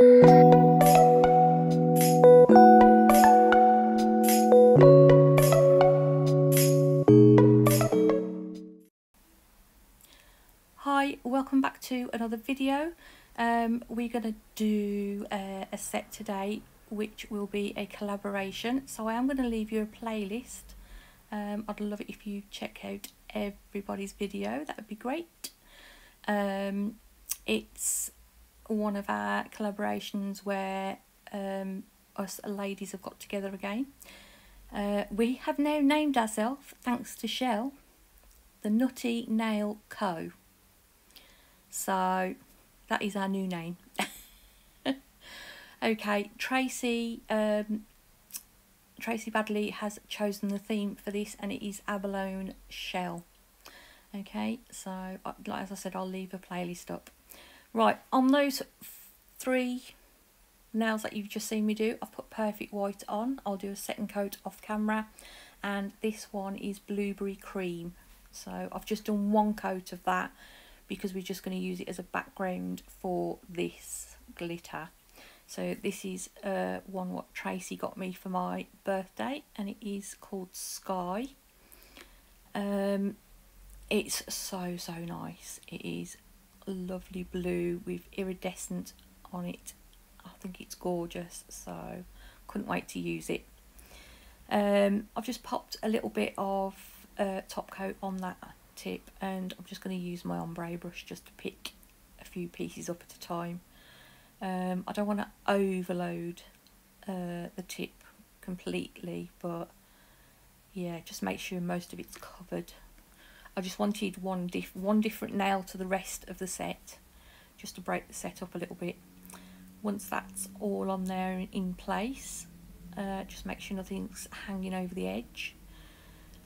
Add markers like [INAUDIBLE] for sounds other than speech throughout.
Hi, welcome back to another video. Um, we're going to do uh, a set today which will be a collaboration. So I am going to leave you a playlist. Um, I'd love it if you check out everybody's video, that would be great. Um, it's one of our collaborations where um, us ladies have got together again. Uh, we have now named ourselves, thanks to Shell, the Nutty Nail Co. So that is our new name. [LAUGHS] okay, Tracy um, Tracy Badley has chosen the theme for this and it is abalone shell. Okay, so like as I said, I'll leave a playlist up. Right, on those three nails that you've just seen me do, I've put perfect white on. I'll do a second coat off camera and this one is blueberry cream. So I've just done one coat of that because we're just going to use it as a background for this glitter. So this is uh, one what Tracy got me for my birthday and it is called Sky. Um, it's so, so nice. It is lovely blue with iridescent on it. I think it's gorgeous, so couldn't wait to use it. Um, I've just popped a little bit of uh, top coat on that tip and I'm just going to use my ombre brush just to pick a few pieces up at a time. Um, I don't want to overload uh, the tip completely but yeah just make sure most of it's covered. I just wanted one, one different nail to the rest of the set just to break the set up a little bit. Once that's all on there in place uh, just make sure nothing's hanging over the edge.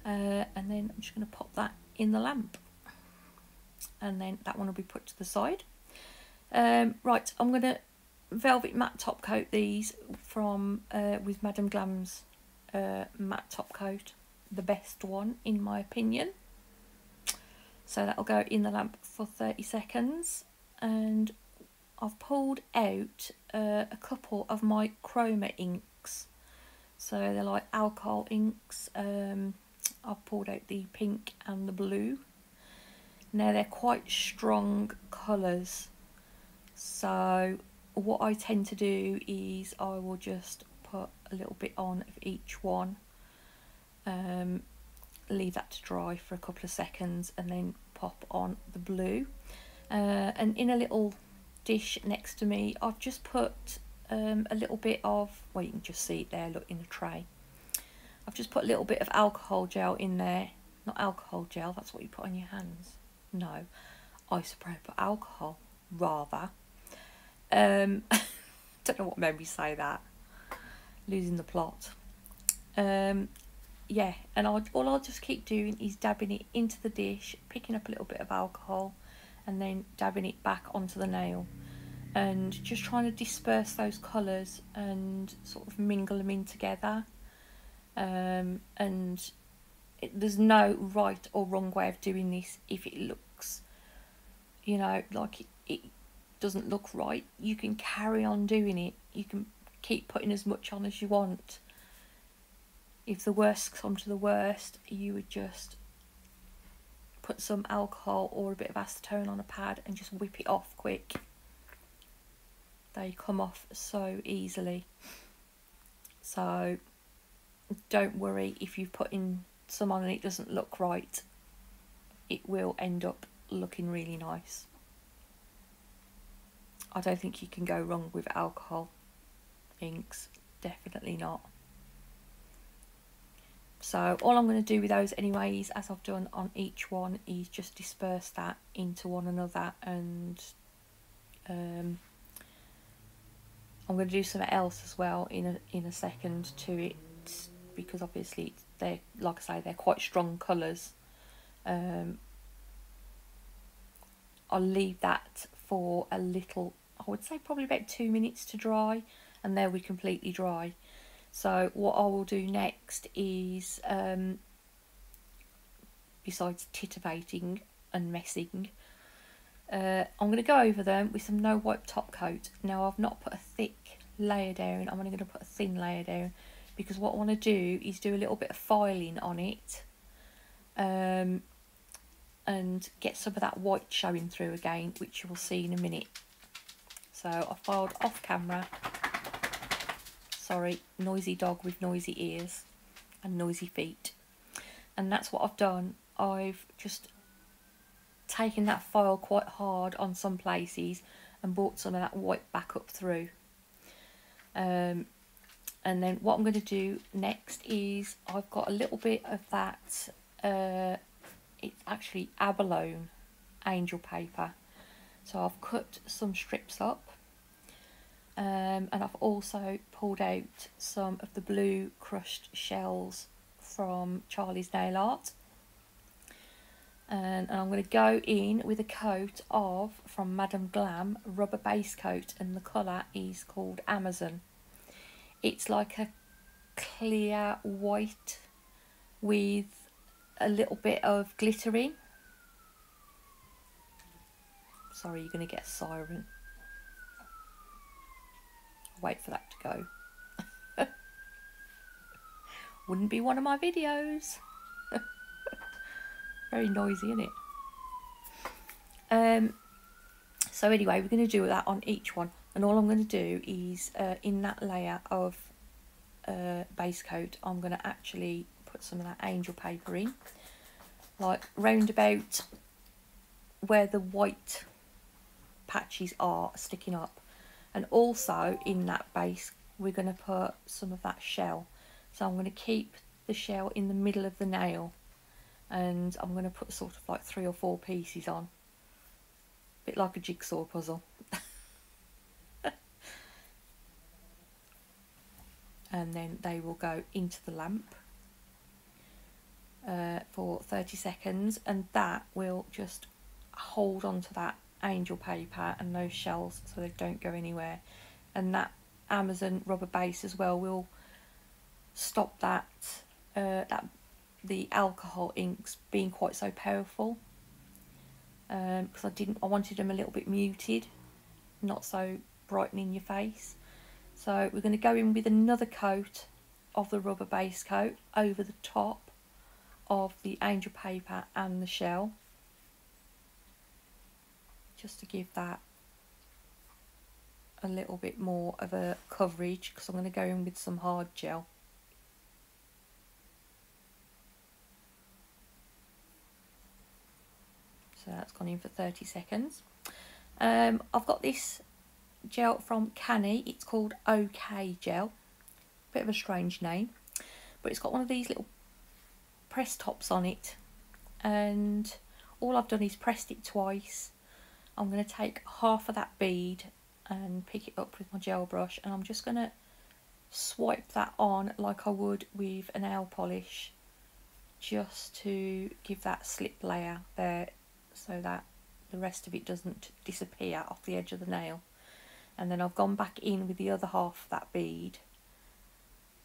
Uh, and then I'm just going to pop that in the lamp. And then that one will be put to the side. Um, right I'm going to velvet matte top coat these from uh, with Madam Glam's uh, matte top coat. The best one in my opinion so that'll go in the lamp for 30 seconds and I've pulled out uh, a couple of my chroma inks so they're like alcohol inks um, I've pulled out the pink and the blue. Now they're quite strong colours. So what I tend to do is I will just put a little bit on of each one. Um, leave that to dry for a couple of seconds and then pop on the blue. Uh, and in a little dish next to me I've just put um, a little bit of, well you can just see it there, look in the tray. I've just put a little bit of alcohol gel in there. Not alcohol gel, that's what you put on your hands. No, isopropyl alcohol, rather. Um, [LAUGHS] don't know what made me say that. Losing the plot. Um, yeah, and I'll, all I'll just keep doing is dabbing it into the dish, picking up a little bit of alcohol, and then dabbing it back onto the nail. And just trying to disperse those colours and sort of mingle them in together. Um, and it, there's no right or wrong way of doing this if it looks you know like it, it doesn't look right. You can carry on doing it. You can keep putting as much on as you want if the worst comes to the worst you would just put some alcohol or a bit of acetone on a pad and just whip it off quick. They come off so easily. So don't worry if you've put in some on and it doesn't look right it will end up looking really nice. I don't think you can go wrong with alcohol inks. Definitely not so all I'm going to do with those anyways as I've done on each one is just disperse that into one another and um, I'm going to do something else as well in a in a second to it because obviously they're like I say they're quite strong colours. Um, I'll leave that for a little, I would say probably about two minutes to dry and they'll be completely dry. So what I will do next is, um, besides titivating and messing, Uh, I'm going to go over them with some no wipe top coat. Now I've not put a thick layer down, I'm only going to put a thin layer down because what I want to do is do a little bit of filing on it um, and get some of that white showing through again, which you will see in a minute. So I filed off camera. Sorry, noisy dog with noisy ears and noisy feet. And that's what I've done. I've just taken that file quite hard on some places and brought some of that white back up through. Um, and then what I'm going to do next is I've got a little bit of that, uh, it's actually abalone angel paper. So I've cut some strips up um, and I've also pulled out some of the blue crushed shells from Charlie's Nail Art. And, and I'm going to go in with a coat of, from Madam Glam, rubber base coat and the colour is called Amazon. It's like a clear white with a little bit of glittering. Sorry, you're going to get a siren. Wait for that to go. [LAUGHS] Wouldn't be one of my videos. [LAUGHS] Very noisy, isn't it? Um, so anyway, we're going to do that on each one and all I'm going to do is uh, in that layer of uh, base coat I'm going to actually put some of that angel paper in like round about where the white patches are sticking up and also in that base we're going to put some of that shell. So I'm going to keep the shell in the middle of the nail. And I'm going to put sort of like three or four pieces on. A bit like a jigsaw puzzle. [LAUGHS] And then they will go into the lamp uh, for 30 seconds. And that will just hold on to that angel paper and those shells so they don't go anywhere. And that Amazon rubber base as well will stop that uh, that the alcohol inks being quite so powerful. Because um, I didn't I wanted them a little bit muted not so brightening your face. So we're going to go in with another coat of the rubber base coat over the top of the angel paper and the shell. Just to give that a little bit more of a coverage because I'm going to go in with some hard gel. So that's gone in for 30 seconds. Um, I've got this gel from Canny. It's called OK Gel. Bit of a strange name. But it's got one of these little press tops on it. And all I've done is pressed it twice. I'm going to take half of that bead and pick it up with my gel brush. And I'm just going to swipe that on like I would with a nail polish. Just to give that slip layer there so that the rest of it doesn't disappear off the edge of the nail and then I've gone back in with the other half of that bead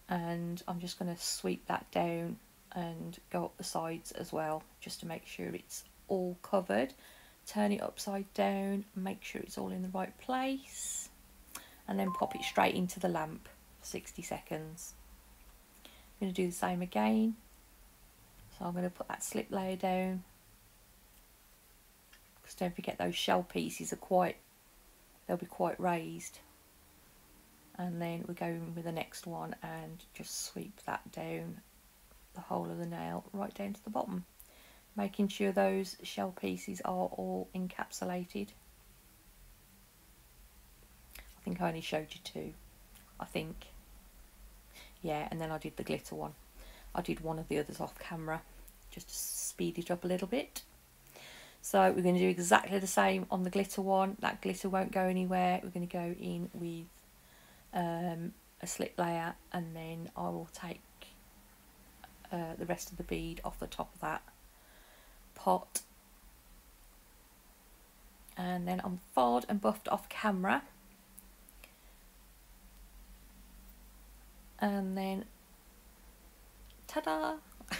and I'm just going to sweep that down and go up the sides as well just to make sure it's all covered turn it upside down make sure it's all in the right place and then pop it straight into the lamp for 60 seconds. I'm going to do the same again. So I'm going to put that slip layer down. Because don't forget those shell pieces are quite they'll be quite raised. And then we go in with the next one and just sweep that down the whole of the nail right down to the bottom making sure those shell pieces are all encapsulated. I think I only showed you two I think. Yeah and then I did the glitter one. I did one of the others off camera just to speed it up a little bit. So we're going to do exactly the same on the glitter one. That glitter won't go anywhere. We're going to go in with um, a slip layer and then I will take uh, the rest of the bead off the top of that pot. And then I'm filed and buffed off camera. And then, ta-da! [LAUGHS]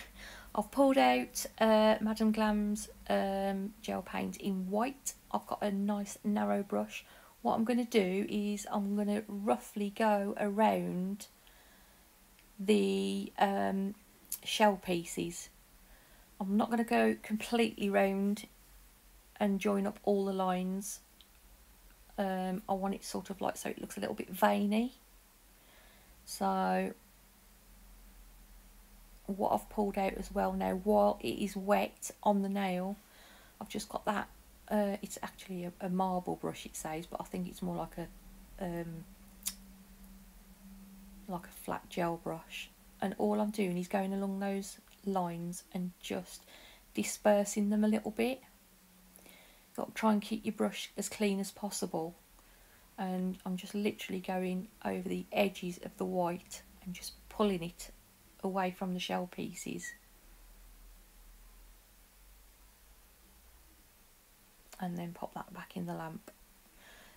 I've pulled out uh, Madam Glam's um, gel paint in white. I've got a nice narrow brush. What I'm going to do is I'm going to roughly go around the um, shell pieces. I'm not going to go completely round and join up all the lines. Um, I want it sort of like so it looks a little bit veiny. So what I've pulled out as well now while it is wet on the nail I've just got that uh, it's actually a, a, marble brush it says but I think it's more like a um, like a flat gel brush and all I'm doing is going along those lines and just dispersing them a little bit got to try and keep your brush as clean as possible and I'm just literally going over the edges of the white and just pulling it away from the shell pieces. And then pop that back in the lamp.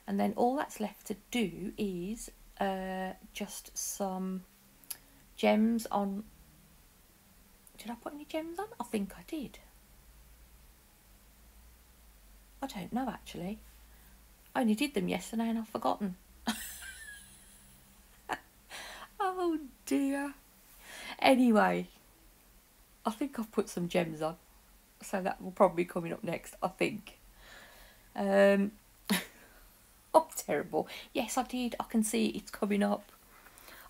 And then all that's left to do is uh, just some gems on. Did I put any gems on? I think I did. I don't know actually. I only did them yesterday and I've forgotten. [LAUGHS] oh dear. Anyway, I think I've put some gems on. So that will probably be coming up next, I think. Um, [LAUGHS] oh, terrible. Yes, I did. I can see it's coming up.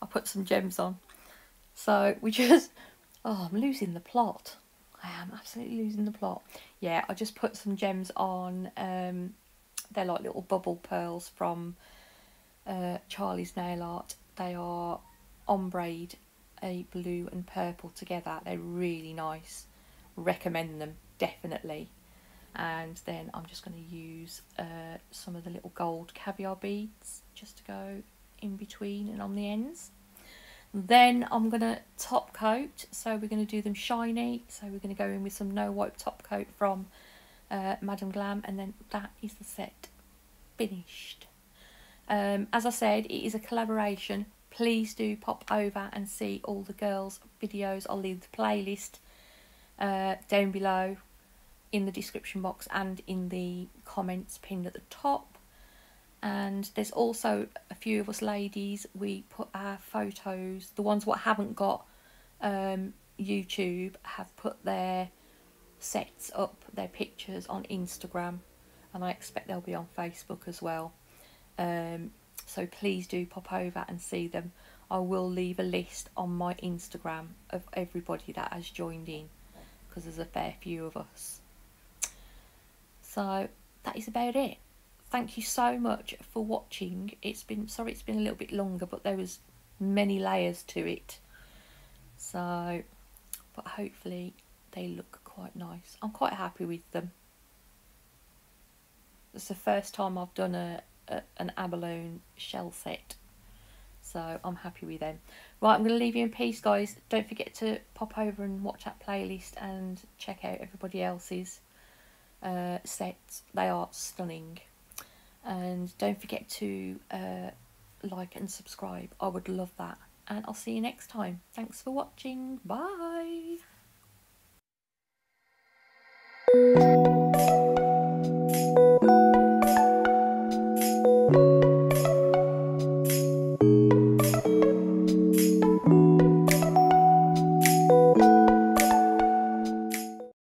I put some gems on. So we [LAUGHS] just... Oh, I'm losing the plot. I am absolutely losing the plot. Yeah, I just put some gems on. Um, they're like little bubble pearls from uh, Charlie's Nail Art. They are ombre a blue and purple together. They're really nice. Recommend them, definitely. And then I'm just going to use uh, some of the little gold caviar beads just to go in between and on the ends. Then I'm going to top coat. So we're going to do them shiny. So we're going to go in with some no wipe top coat from uh, Madam Glam. And then that is the set finished. Um, as I said, it is a collaboration please do pop over and see all the girls' videos. I'll leave the playlist uh, down below in the description box and in the comments pinned at the top. And there's also a few of us ladies, we put our photos, the ones what haven't got um, YouTube, have put their sets up, their pictures on Instagram. And I expect they'll be on Facebook as well. Um, so please do pop over and see them. I will leave a list on my Instagram of everybody that has joined in because there's a fair few of us. So that is about it. Thank you so much for watching. It's been sorry it's been a little bit longer but there was many layers to it. So but hopefully they look quite nice. I'm quite happy with them. It's the first time I've done a, a, an abalone shell set. So I'm happy with them. Right, I'm going to leave you in peace, guys. Don't forget to pop over and watch that playlist and check out everybody else's uh, sets. They are stunning and don't forget to uh, like and subscribe. I would love that. And I'll see you next time. Thanks for watching. Bye.